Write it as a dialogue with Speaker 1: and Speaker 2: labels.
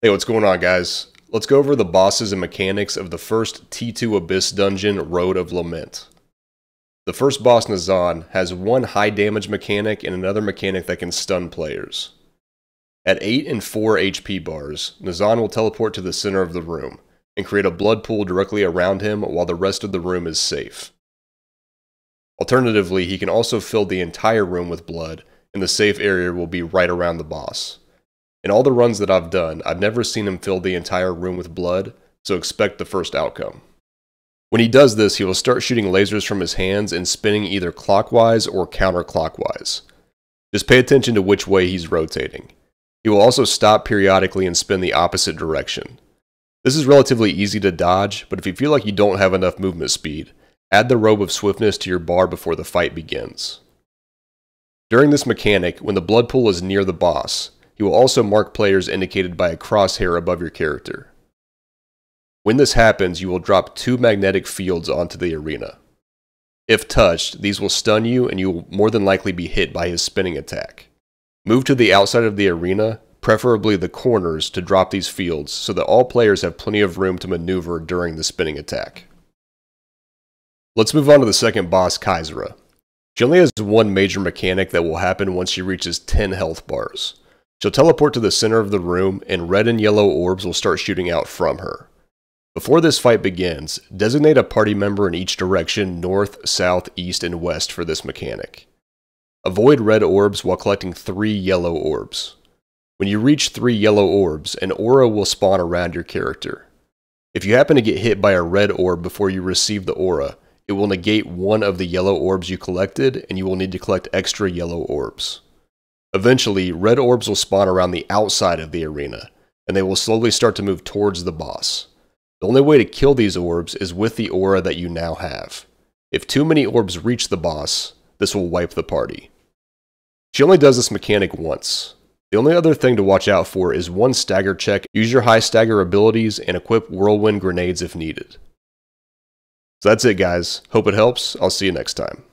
Speaker 1: Hey, what's going on, guys? Let's go over the bosses and mechanics of the first T2 Abyss dungeon, Road of Lament. The first boss, Nazan, has one high damage mechanic and another mechanic that can stun players. At 8 and 4 HP bars, Nazan will teleport to the center of the room and create a blood pool directly around him while the rest of the room is safe. Alternatively, he can also fill the entire room with blood, and the safe area will be right around the boss. In all the runs that I've done, I've never seen him fill the entire room with blood, so expect the first outcome. When he does this, he will start shooting lasers from his hands and spinning either clockwise or counterclockwise. Just pay attention to which way he's rotating. He will also stop periodically and spin the opposite direction. This is relatively easy to dodge, but if you feel like you don't have enough movement speed, add the robe of swiftness to your bar before the fight begins. During this mechanic, when the blood pool is near the boss, he will also mark players indicated by a crosshair above your character. When this happens, you will drop two magnetic fields onto the arena. If touched, these will stun you and you will more than likely be hit by his spinning attack. Move to the outside of the arena, preferably the corners, to drop these fields so that all players have plenty of room to maneuver during the spinning attack. Let's move on to the second boss, Kaizera. She only has one major mechanic that will happen once she reaches 10 health bars. She'll teleport to the center of the room, and red and yellow orbs will start shooting out from her. Before this fight begins, designate a party member in each direction north, south, east, and west for this mechanic. Avoid red orbs while collecting three yellow orbs. When you reach three yellow orbs, an aura will spawn around your character. If you happen to get hit by a red orb before you receive the aura, it will negate one of the yellow orbs you collected, and you will need to collect extra yellow orbs. Eventually, red orbs will spawn around the outside of the arena, and they will slowly start to move towards the boss. The only way to kill these orbs is with the aura that you now have. If too many orbs reach the boss, this will wipe the party. She only does this mechanic once. The only other thing to watch out for is one stagger check, use your high stagger abilities, and equip whirlwind grenades if needed. So that's it guys, hope it helps, I'll see you next time.